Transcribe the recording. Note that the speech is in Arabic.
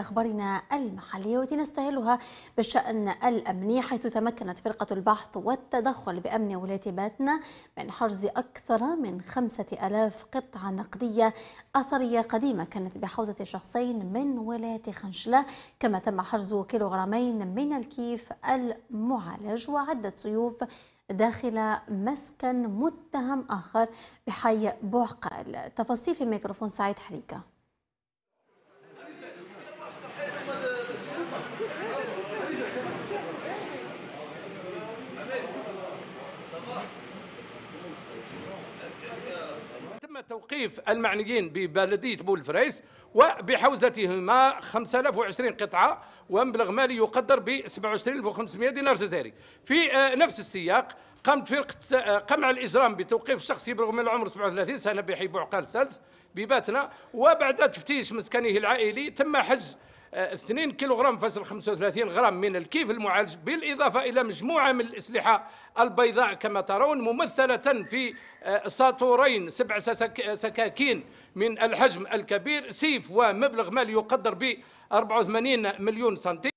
أخبارنا المحلية والتي نستهلها بالشأن الأمني حيث تمكنت فرقة البحث والتدخل بأمن ولاية باتنا من حرز أكثر من خمسة ألاف قطعة نقدية أثرية قديمة كانت بحوزة شخصين من ولاية خنشلة كما تم حرز كيلوغرامين من الكيف المعالج وعدة سيوف داخل مسكن متهم آخر بحي بوعقال تفاصيل في ميكروفون سعيد حريكة تم توقيف المعنيين ببلدية بولفريس وبحوزتهما 5020 قطعة ومبلغ مالي يقدر ب 27500 دينار جزائري. في آه، نفس السياق قامت فرقة آه، قمع الإجرام بتوقيف شخص يبلغ من العمر 37 سنة بحي بوعقال الثالث بباتنا وبعد تفتيش مسكنه العائلي تم حجز 2 كيلوغرام فاصل 35 غرام من الكيف المعالج بالإضافة إلى مجموعة من الأسلحة البيضاء كما ترون ممثلة في آه، ساطورين سبع سكاكين من الحجم الكبير سيف ومبلغ مالي يقدر ب 84 مليون سنتيم